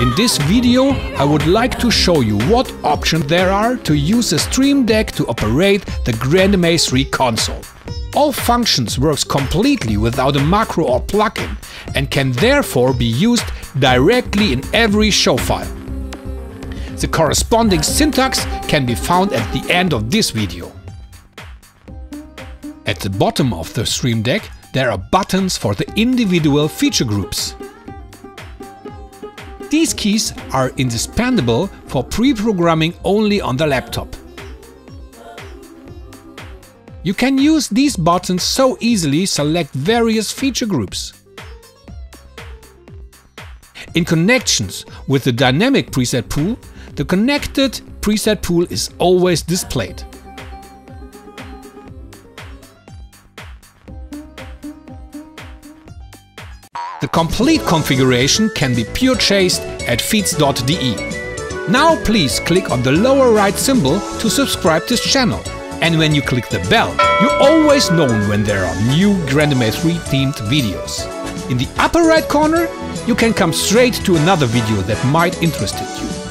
In this video I would like to show you what options there are to use a Stream Deck to operate the GrandMA 3 console. All functions works completely without a macro or plugin and can therefore be used directly in every show file. The corresponding syntax can be found at the end of this video. At the bottom of the Stream Deck there are buttons for the individual feature groups. These keys are indispensable for pre-programming only on the laptop. You can use these buttons so easily select various feature groups. In connections with the dynamic preset pool, the connected preset pool is always displayed. The complete configuration can be purchased at fiets.de. Now please click on the lower right symbol to subscribe to this channel. And when you click the bell, you always know when there are new GrandMA 3 themed videos. In the upper right corner, you can come straight to another video that might interest you.